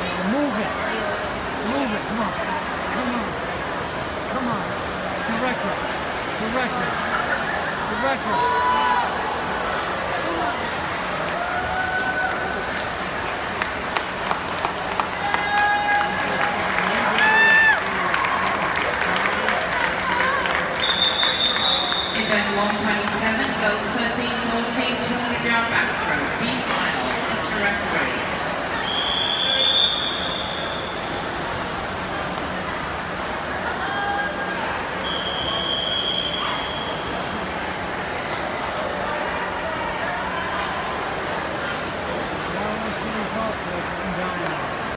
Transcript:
Move it. Move it. Come on. Come on. Come on. Director. Director. Director.